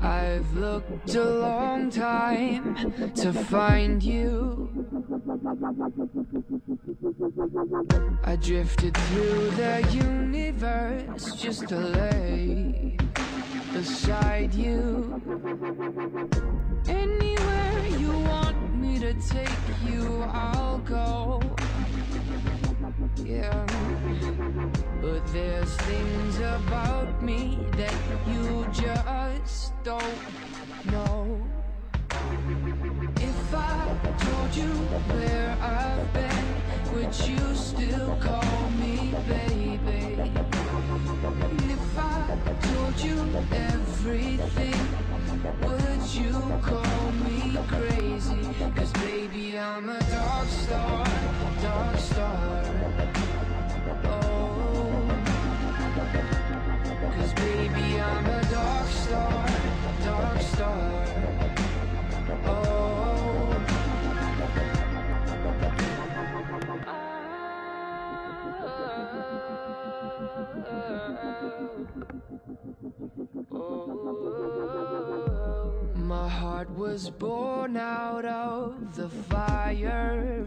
I've looked a long time to find you. I drifted through the universe just to lay beside you. Anywhere you want me to take you, I'll there's things about me that you just don't know. If I told you where I've been, would you still call me baby? If I told you everything, would you call me crazy? Cause baby, I'm a dark star, Oh, oh, oh. my heart was born out of the fire.